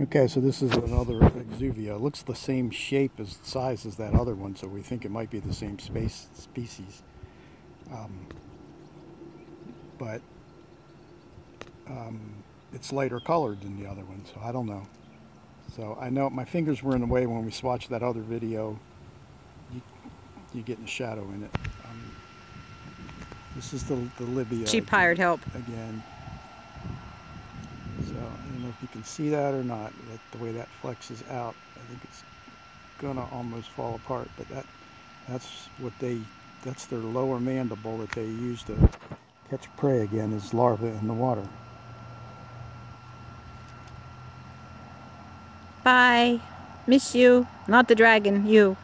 Okay, so this is another exuvia. It looks the same shape as size as that other one, so we think it might be the same space species. Um, but um, it's lighter colored than the other one, so I don't know. So I know my fingers were in the way when we swatched that other video. You, you get in the shadow in it. Um, this is the, the labium. Cheap hired help. Again. I don't know if you can see that or not. That the way that flexes out, I think it's gonna almost fall apart. But that that's what they that's their lower mandible that they use to catch prey again is larvae in the water. Bye. Miss you. Not the dragon, you.